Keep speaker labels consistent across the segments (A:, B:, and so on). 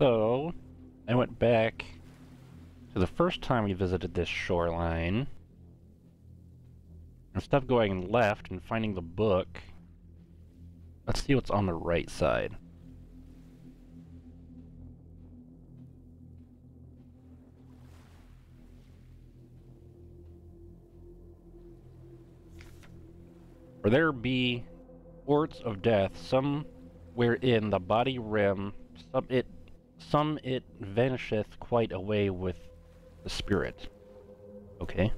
A: So, I went back to the first time we visited this shoreline. Instead of going left and finding the book, let's see what's on the right side. For there be ports of death, some wherein the body rim, some it some it vanisheth quite away with the spirit. Okay.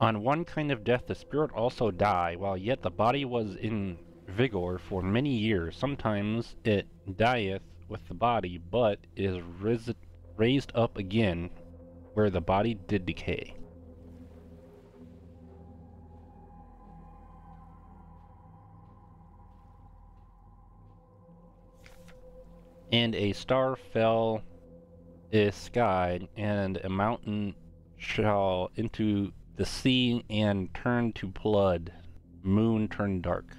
A: On one kind of death the spirit also die, while yet the body was in vigor for many years. Sometimes it dieth with the body, but is raised up again where the body did decay. And a star fell a sky, and a mountain shall into the sea and turn to blood. Moon turned dark.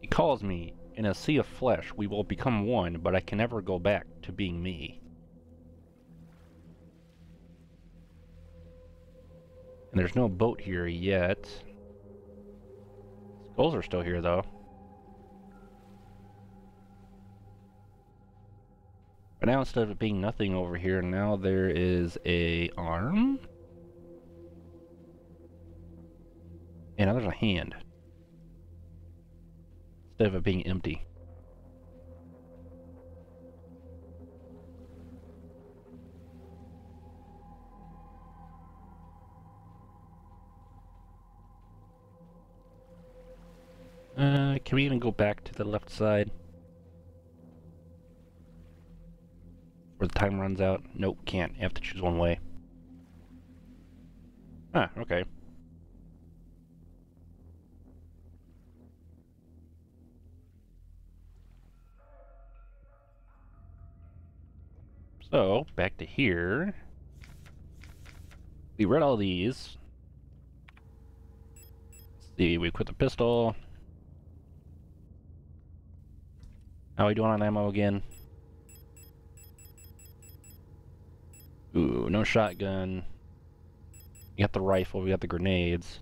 A: He calls me. In a sea of flesh, we will become one, but I can never go back to being me. And there's no boat here yet. Skulls are still here, though. But now instead of it being nothing over here, now there is a arm? And now there's a hand instead of it being empty. Can we even go back to the left side? Where the time runs out? Nope, can't. You have to choose one way. Ah, okay. So, back to here. We read all these. Let's see, we equip the pistol. How are we doing on ammo again? Ooh, no shotgun. We got the rifle, we got the grenades.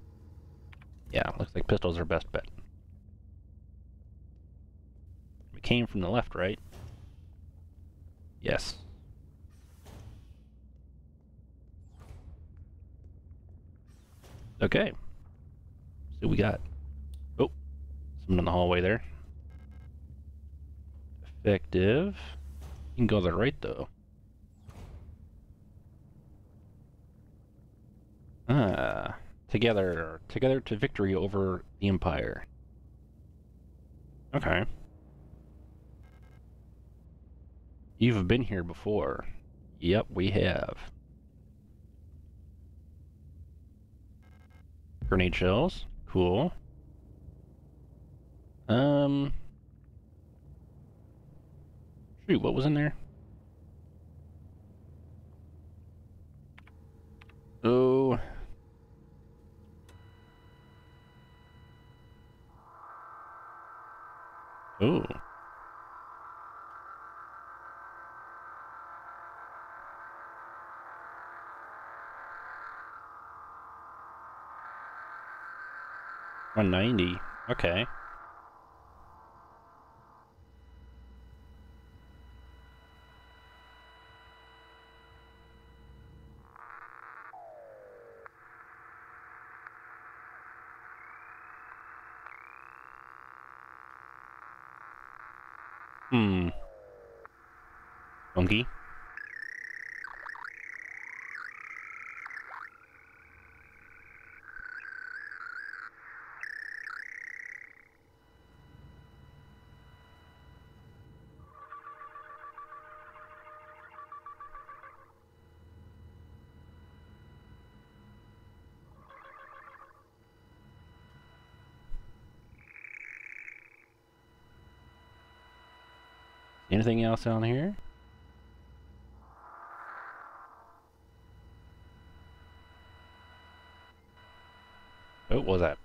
A: Yeah, looks like pistols are best bet. We came from the left, right? Yes. Okay. So we got. Oh, someone in the hallway there. Effective. You can go to the right though. Ah, together, together to victory over the Empire. Okay. You've been here before. Yep, we have. Grenade shells. Cool. Um. Shoot, what was in there? Oh. Oh. 190. Okay. Anything else on here? Oh, what was that?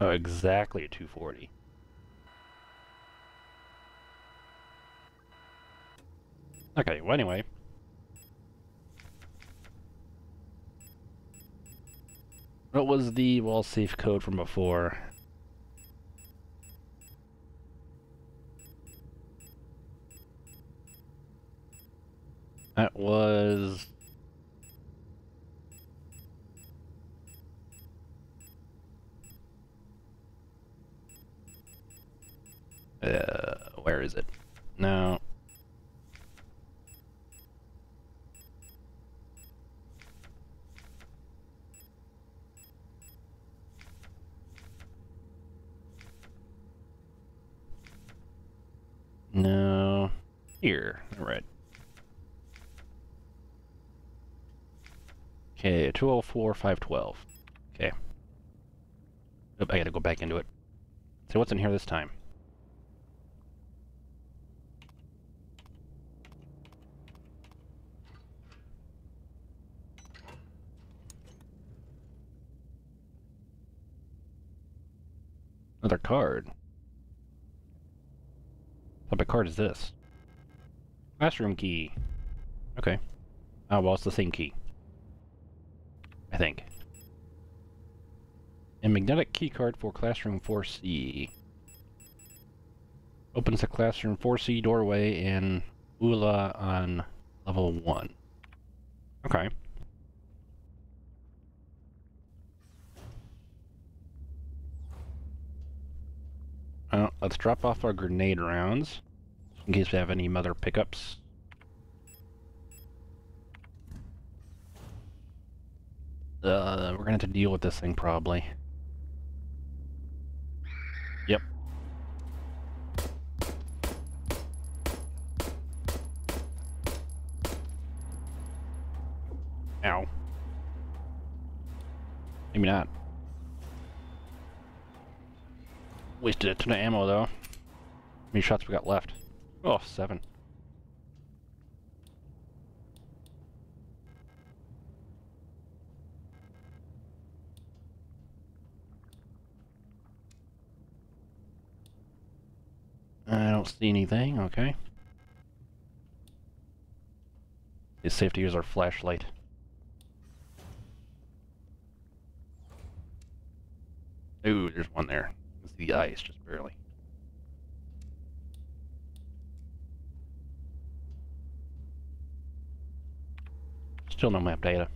A: Oh, exactly at 240. Okay, well anyway. What was the wall safe code from before? That was... Uh, where is it? No. Here. All right. Okay, 204, 512. Okay. Oop, I gotta go back into it. So what's in here this time? Another card. What type of card is this? Classroom key. Okay. Oh, well, it's the same key. I think. A magnetic keycard for Classroom 4C. Opens the Classroom 4C doorway in Ula on level 1. Okay. Uh, let's drop off our grenade rounds, in case we have any mother pickups. Uh, we're gonna have to deal with this thing probably. Yep. Ow. Maybe not. Wasted a ton of ammo though. How many shots we got left? Oh, seven. I don't see anything, okay. It's safe to use our flashlight. Ooh, there's one there. It's the ice, just barely. Still no map data.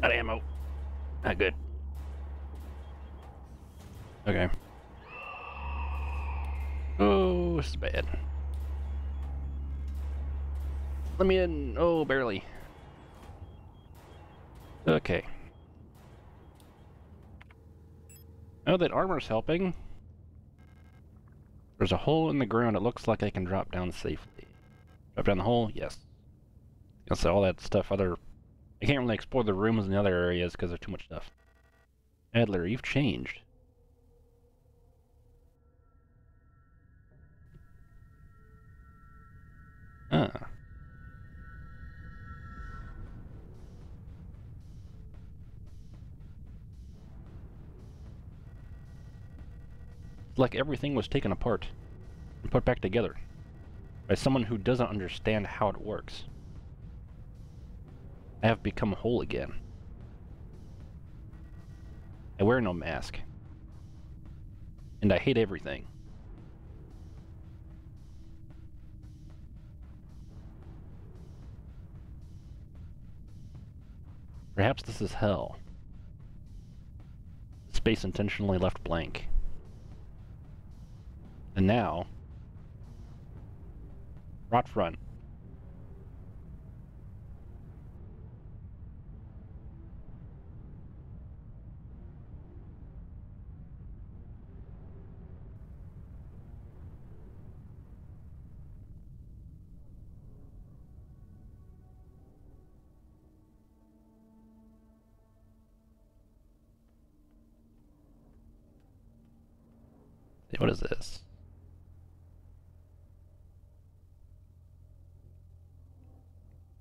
A: Not ammo. Not good. Okay. Oh, this is bad. Let me in. Oh, barely. Okay. Oh, that armor's helping. There's a hole in the ground. It looks like I can drop down safely. Drop down the hole? Yes. Yes, all that stuff, other... I can't really explore the rooms in the other areas because there's too much stuff. Adler, you've changed. Ah. Like everything was taken apart and put back together by someone who doesn't understand how it works. I have become whole again. I wear no mask. And I hate everything. Perhaps this is hell. Space intentionally left blank. And now... Rot front. What is this?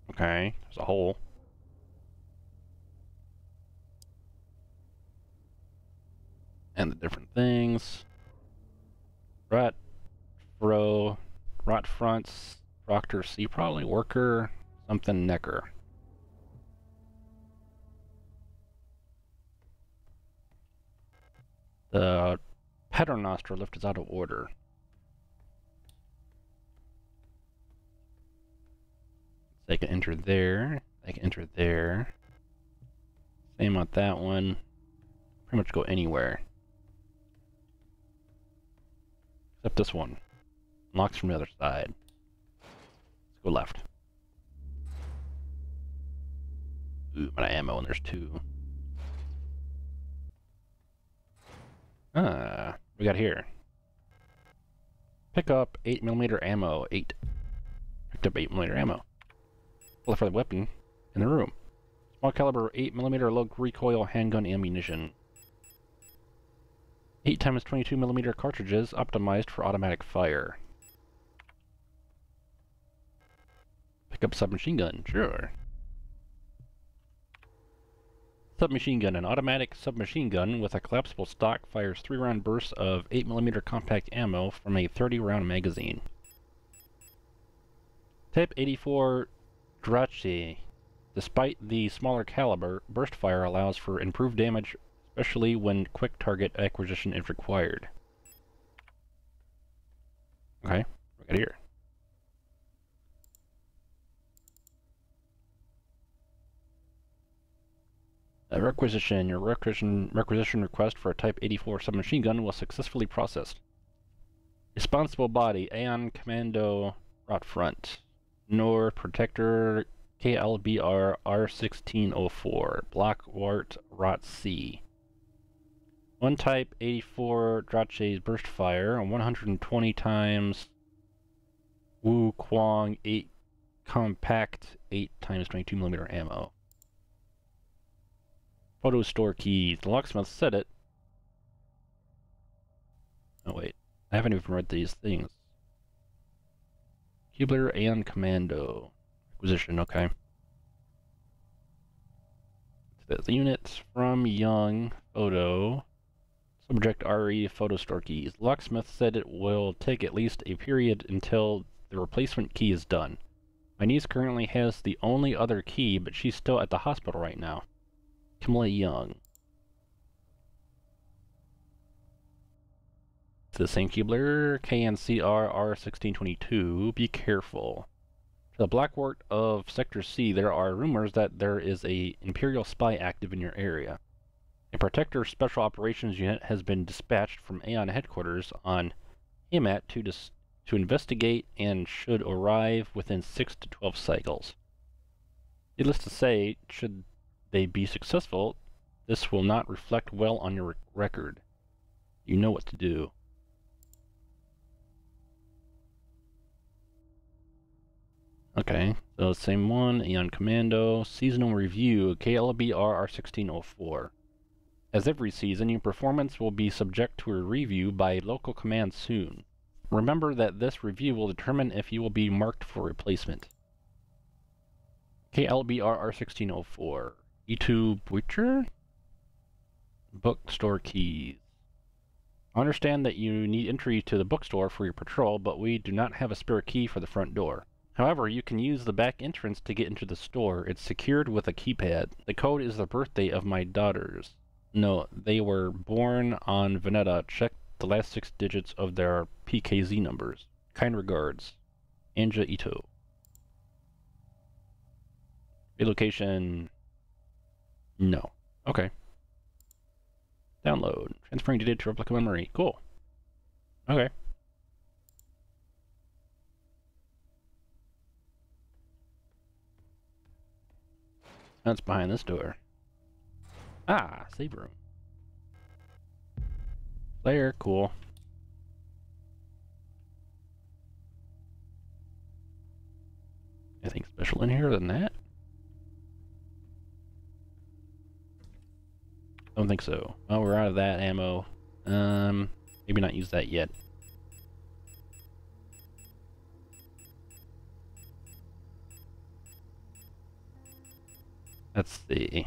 A: Okay, there's a hole. And the different things. Rot, row, rot fronts, Proctor C, probably worker, something necker. The paternoster lift is out of order. They can enter there. They can enter there. Same with that one. Pretty much go anywhere. Except this one. Locks from the other side. Let's go left. Ooh, my ammo and there's two. Ah, we got here. Pick up 8mm ammo. 8. Picked up 8mm ammo. Pull for the weapon in the room. Small caliber 8mm low recoil handgun ammunition. 8 times 22mm cartridges optimized for automatic fire. Pick up submachine gun, sure. Submachine gun, an automatic submachine gun with a collapsible stock, fires 3 round bursts of 8mm compact ammo from a 30 round magazine. Type 84 Drache. Despite the smaller caliber, burst fire allows for improved damage, especially when quick target acquisition is required. Okay, right here. A requisition. Your requisition, requisition request for a Type 84 submachine gun was successfully processed. Responsible body, Aeon Commando Rot Front. Nor Protector KLBR R1604. Blockwart Rot C. One Type 84 Drache's Burst Fire, 120 times Wu Kwang 8 Compact 8 times 22mm ammo. Photo store keys. The locksmith said it. Oh wait, I haven't even read these things. Kubler and Commando. Acquisition, okay. The units from Young Photo. Subject RE photo store keys. Locksmith said it will take at least a period until the replacement key is done. My niece currently has the only other key, but she's still at the hospital right now. Camilla Young. The St. Kubler, KNCR R1622. Be careful. To the Blockwart of Sector C, there are rumors that there is a Imperial spy active in your area. A Protector Special Operations Unit has been dispatched from Aeon headquarters on Heimat to, to investigate and should arrive within 6 to 12 cycles. Needless to say, should they be successful, this will not reflect well on your record. You know what to do. Okay, so same one, Aeon Commando, Seasonal Review, KLBR R1604. As every season, your performance will be subject to a review by a local command soon. Remember that this review will determine if you will be marked for replacement. KLBR R1604. E2 Butcher? Bookstore keys. I understand that you need entry to the bookstore for your patrol, but we do not have a spare key for the front door. However, you can use the back entrance to get into the store. It's secured with a keypad. The code is the birthday of my daughters. No, they were born on Vineta. Check the last six digits of their PKZ numbers. Kind regards. Anja Ito. Relocation no. Okay. Download. Transferring data to replica memory. Cool. Okay. That's behind this door. Ah, save room. Player, cool. Anything special in here than that? I don't think so. Oh, we're out of that ammo. Um, Maybe not use that yet. Let's see.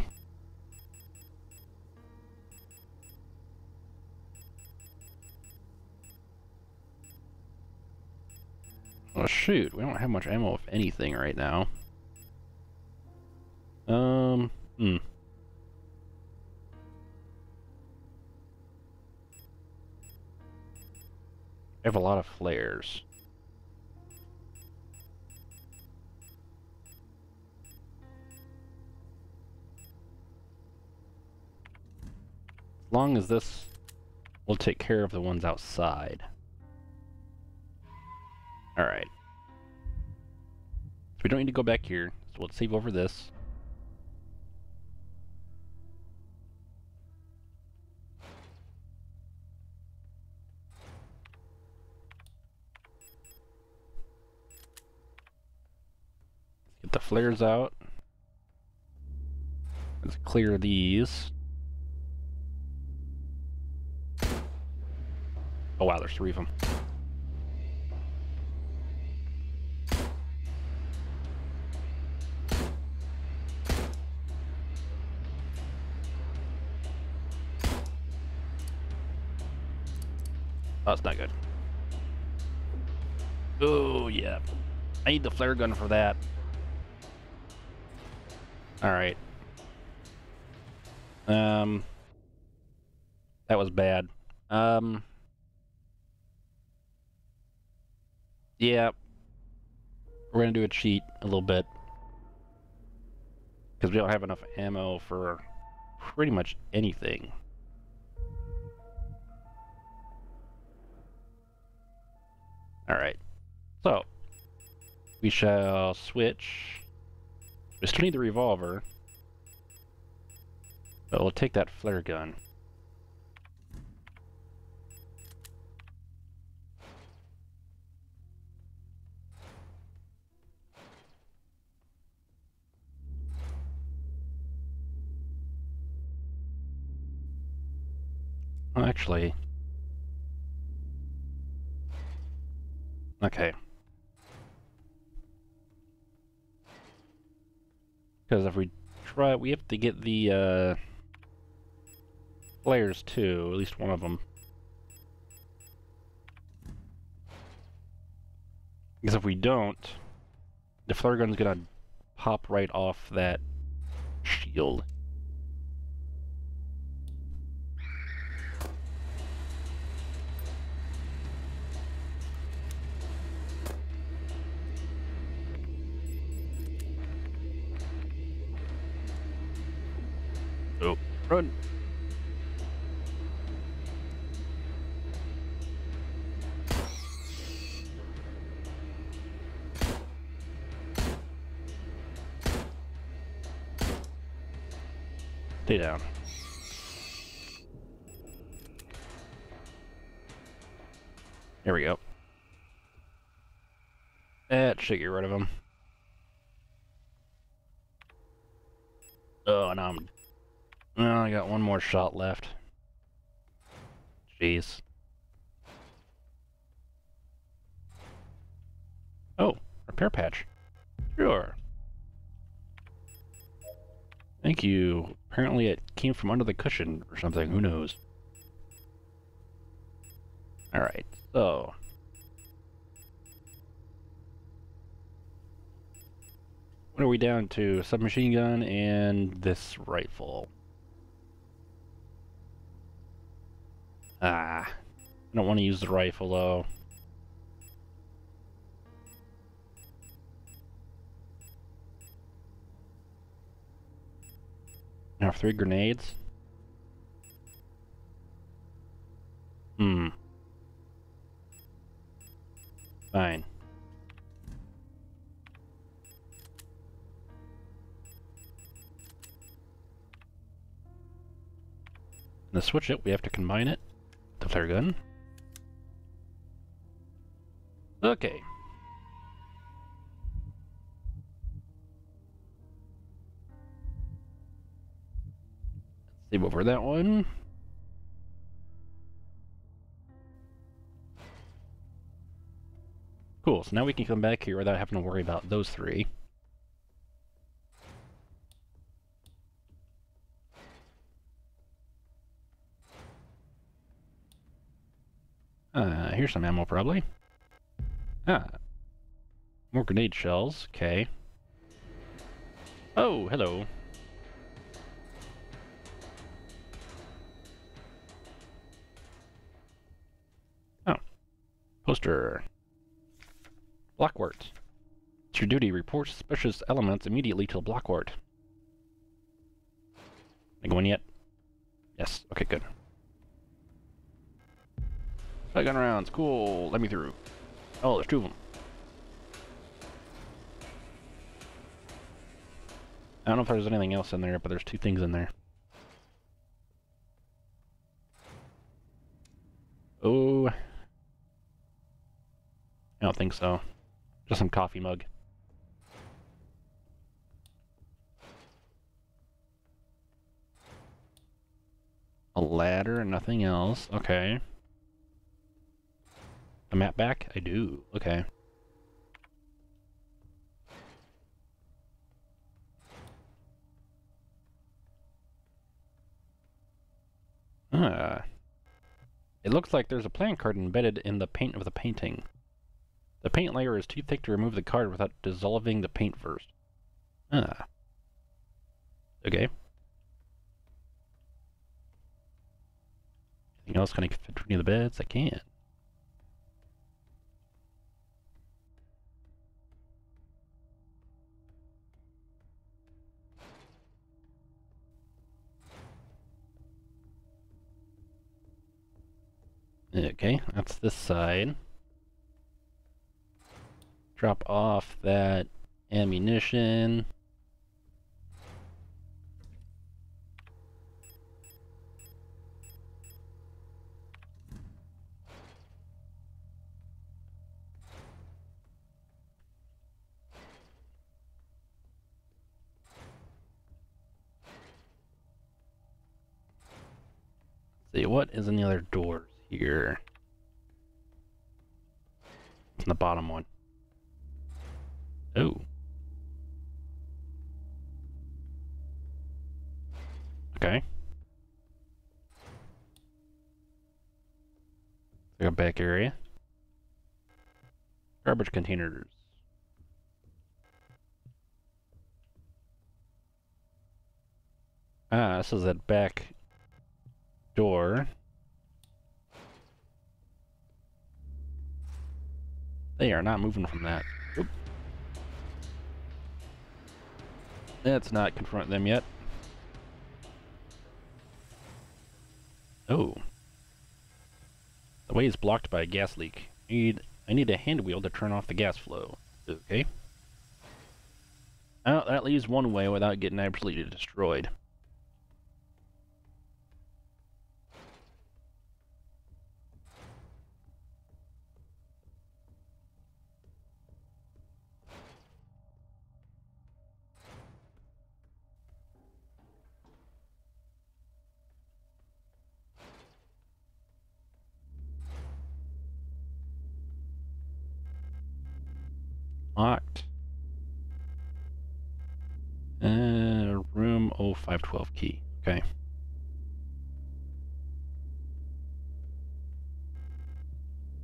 A: Well, shoot, we don't have much ammo, if anything, right now. Um, hmm. I have a lot of flares. As long as this will take care of the ones outside. Alright. So we don't need to go back here, so let's save over this. The flares out. Let's clear these. Oh wow, there's three of them. Oh, that's not good. Oh, yeah. I need the flare gun for that. Alright. Um... That was bad. Um... Yeah. We're gonna do a cheat a little bit. Because we don't have enough ammo for pretty much anything. Alright. So, we shall switch. We still need the revolver. But we'll take that flare gun. actually, Okay. Because if we try, we have to get the uh, flares too, at least one of them. Because if we don't, the flare gun's gonna pop right off that shield. Run. Stay down. Here we go. That should get rid of him. Oh, now I'm well, I got one more shot left. Jeez. Oh, repair patch. Sure. Thank you. Apparently it came from under the cushion or something. Who knows? Alright, so... What are we down to? Submachine gun and this rifle. Ah, I don't want to use the rifle though. Have three grenades. Hmm. Fine. And to switch it, we have to combine it their gun. Okay. Save over that one. Cool, so now we can come back here without having to worry about those three. Uh, here's some ammo probably. Ah. More grenade shells, okay. Oh, hello. Oh. Poster. Blockwart. It's your duty. Report suspicious elements immediately to Blockwart. I go in yet? Yes. Okay, good. Shotgun rounds. Cool. Let me through. Oh, there's two of them. I don't know if there's anything else in there, but there's two things in there. Oh. I don't think so. Just some coffee mug. A ladder and nothing else. Okay. A map back? I do. Okay. Ah. It looks like there's a playing card embedded in the paint of the painting. The paint layer is too thick to remove the card without dissolving the paint first. Ah. Okay. Anything else can I fit between the beds? I can. Okay, that's this side. Drop off that ammunition. see, what is in the other doors here? It's the bottom one. Oh. Okay. Like a back area. Garbage containers. Ah, this is that back door. They are not moving from that. Oop. Let's not confront them yet. Oh. The way is blocked by a gas leak. I need, I need a hand wheel to turn off the gas flow. Okay. Well, that leaves one way without getting absolutely destroyed. Locked. Uh, room 0512 key. Okay.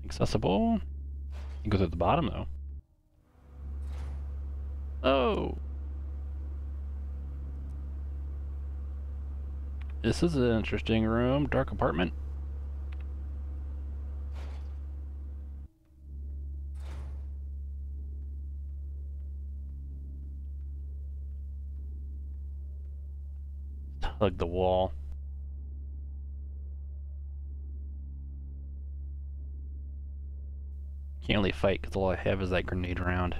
A: Accessible. You go to the bottom though. Oh. This is an interesting room. Dark apartment. Hug the wall. Can't really fight because all I have is that grenade round.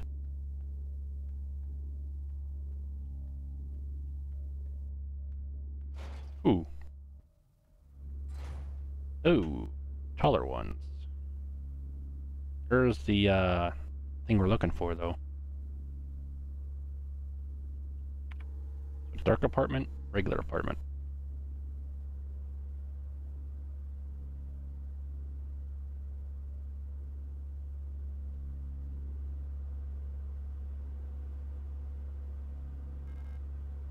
A: Ooh. Ooh. Taller ones. There's the uh, thing we're looking for, though. Dark apartment regular apartment.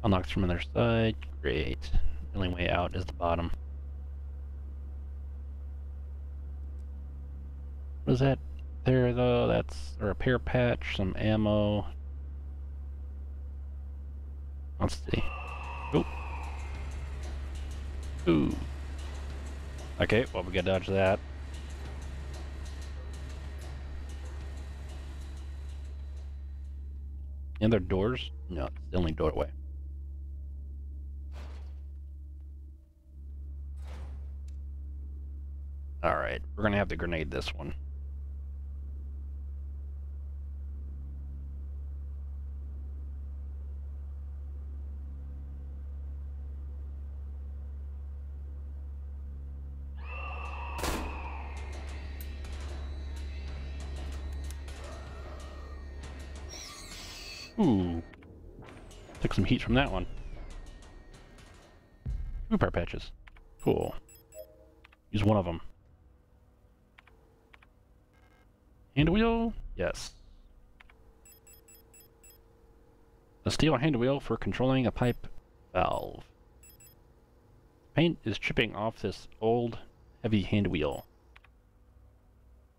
A: Unlocks from another side. Great. The only way out is the bottom. What is that there though? That's a repair patch, some ammo. Let's see. Oop. Ooh. Okay, well, we gotta dodge that. And there doors? No, it's the only doorway. Alright, we're gonna have to grenade this one. From that one. Two Repair patches. Cool. Use one of them. Hand wheel? Yes. A steel hand wheel for controlling a pipe valve. Paint is chipping off this old, heavy hand wheel.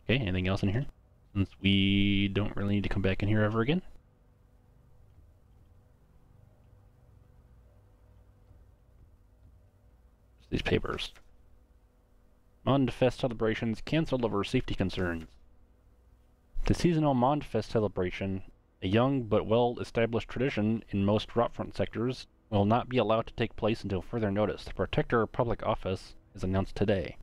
A: Okay, anything else in here? Since we don't really need to come back in here ever again. These papers. Mondfest celebrations cancelled over safety concerns. The seasonal Mondfest celebration, a young but well-established tradition in most Rotfront sectors, will not be allowed to take place until further notice. The Protector Public Office is announced today.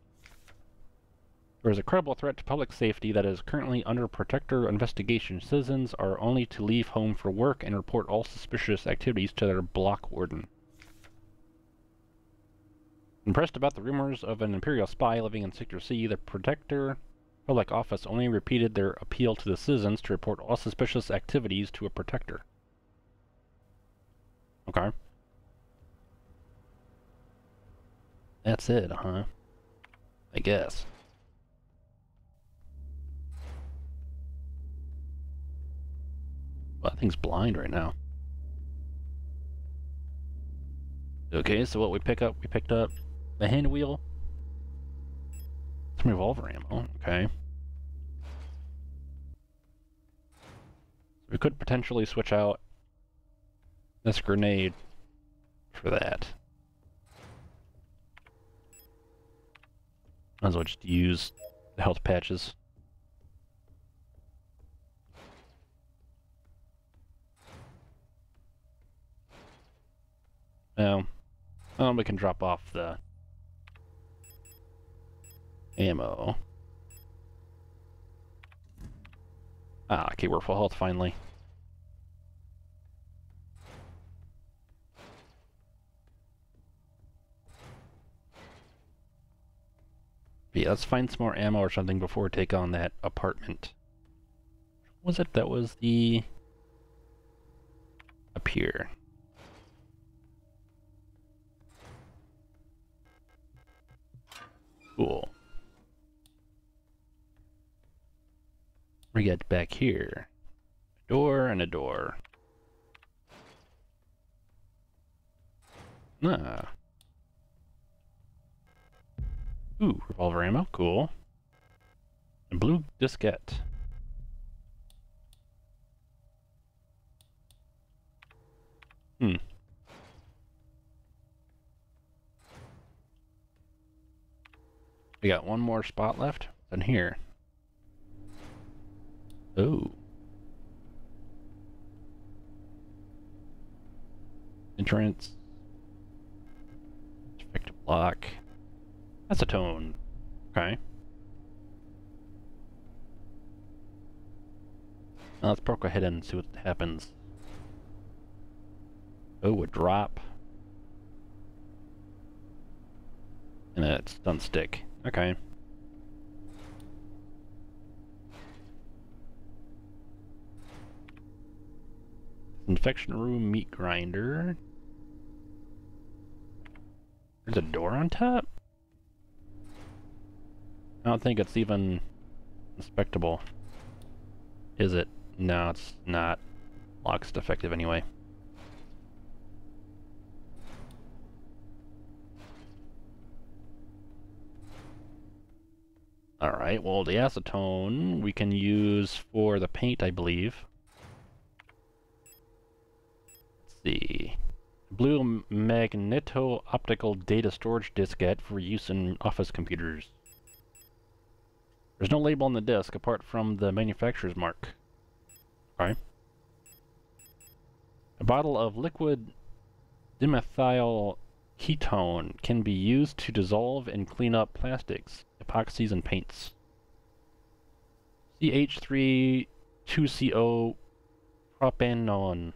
A: There is a credible threat to public safety that is currently under Protector investigation. Citizens are only to leave home for work and report all suspicious activities to their block warden. Impressed about the rumors of an Imperial spy living in C, the Protector Public Office only repeated their appeal to the citizens to report all suspicious activities to a Protector. Okay. That's it, huh? I guess. Well, that thing's blind right now. Okay, so what we pick up, we picked up the hand wheel? Some revolver ammo, okay. We could potentially switch out this grenade for that. Might as well just use the health patches. Now, um, we can drop off the Ammo. Ah, okay, we're full health finally. yeah, let's find some more ammo or something before we take on that apartment. What was it that was the... up here? Cool. We get back here? A door and a door. Ah. Ooh, revolver ammo, cool. And blue diskette. Hmm. We got one more spot left. In here. Oh. Entrance. Defective block. That's a tone. Okay. Now let's poke ahead and see what happens. Oh, a drop. And a stun stick. Okay. Infection room meat grinder. There's a door on top? I don't think it's even inspectable. Is it? No, it's not. Lock's defective anyway. Alright, well the acetone we can use for the paint, I believe. See. Blue magneto-optical data storage diskette for use in office computers. There's no label on the disc apart from the manufacturer's mark. Okay. A bottle of liquid dimethyl ketone can be used to dissolve and clean up plastics, epoxies, and paints. CH3-2CO propanone,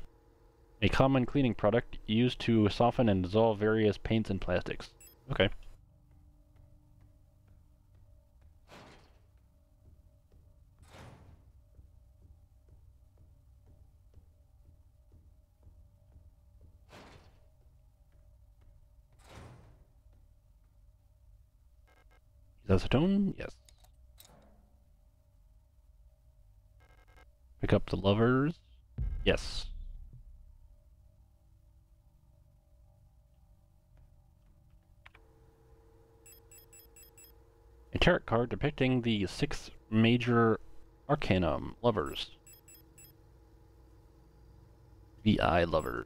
A: a common cleaning product used to soften and dissolve various paints and plastics. Okay. Acetone? Yes. Pick up the lovers? Yes. A tarot card depicting the six major arcanum lovers. VI lovers.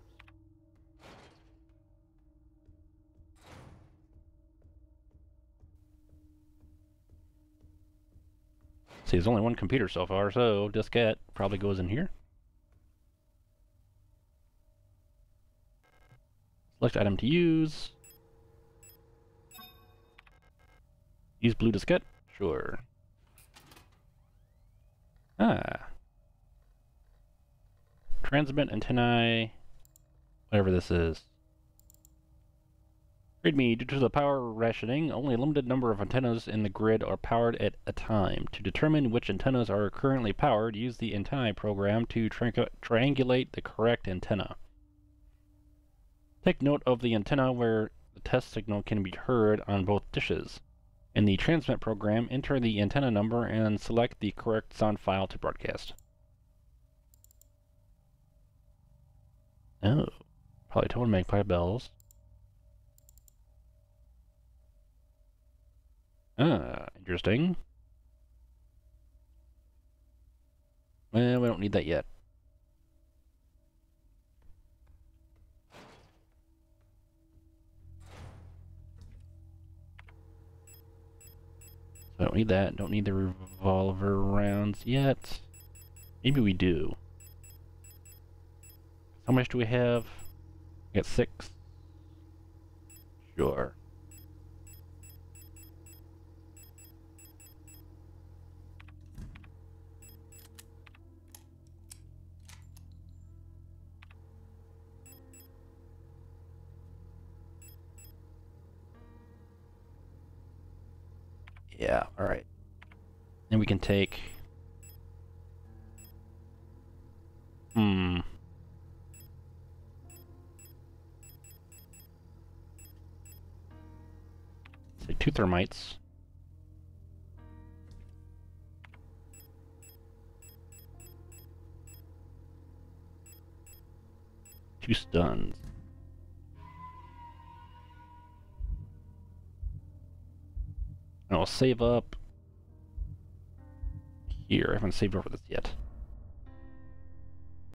A: See, there's only one computer so far, so diskette probably goes in here. Select item to use. Use blue diskette? Sure. Ah. Transmit antennae, whatever this is. Read me, due to the power rationing, only a limited number of antennas in the grid are powered at a time. To determine which antennas are currently powered, use the antennae program to tri triangulate the correct antenna. Take note of the antenna where the test signal can be heard on both dishes. In the transmit program, enter the antenna number and select the correct sound file to broadcast. Oh, probably told magpie bells. Ah, interesting. Well, we don't need that yet. Don't need that. Don't need the revolver rounds yet. Maybe we do. How much do we have? We got six. Sure. Yeah, alright. Then we can take... Hmm. Say two thermites. Two stuns. And I'll save up here. I haven't saved over this yet.